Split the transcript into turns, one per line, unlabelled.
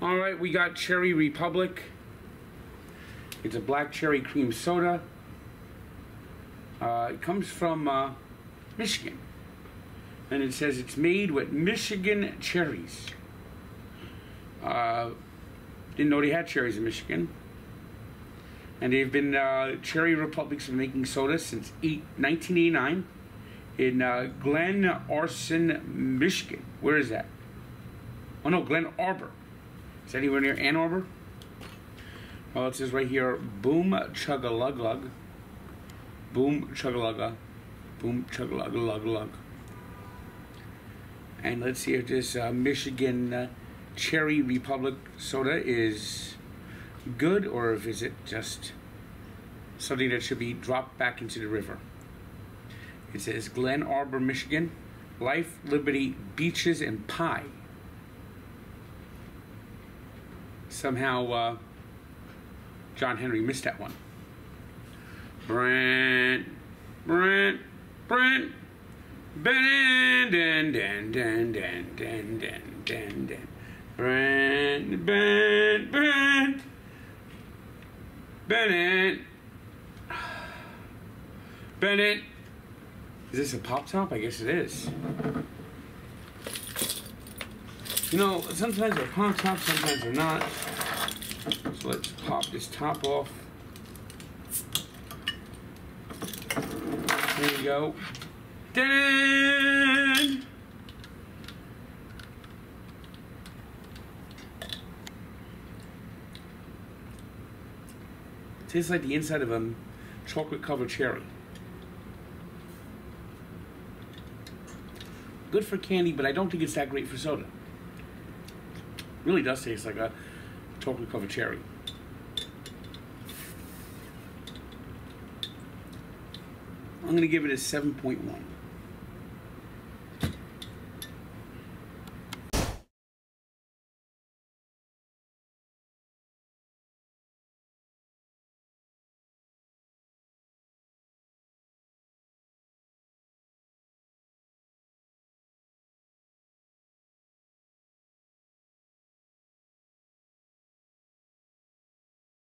All right, we got Cherry Republic. It's a black cherry cream soda. Uh, it comes from uh, Michigan. And it says it's made with Michigan cherries. Uh, didn't know they had cherries in Michigan. And they've been uh, Cherry Republics been making soda since eight, 1989 in uh, Glen Arson, Michigan. Where is that? Oh no, Glen Arbor. Is anywhere near Ann Arbor? Well, it says right here, boom chug-a-lug-lug. Boom chug-a-lug-a. Boom chug-a-lug-lug-lug. And let's see if this uh, Michigan uh, Cherry Republic soda is good or if is it just something that should be dropped back into the river. It says Glen Arbor, Michigan. Life, Liberty, Beaches, and Pie. Somehow, uh, John Henry missed that one. Brent, Brent, Brent, Ben, den, den, den, Brent, Bennett, Bennett. Is this a pop top? I guess it is. You know, sometimes they're pop tops, sometimes they're not. So let's pop this top off. There you go. Tastes like the inside of a chocolate covered cherry. Good for candy, but I don't think it's that great for soda. It really does taste like a chocolate covered cherry. I'm going to give it a 7.1.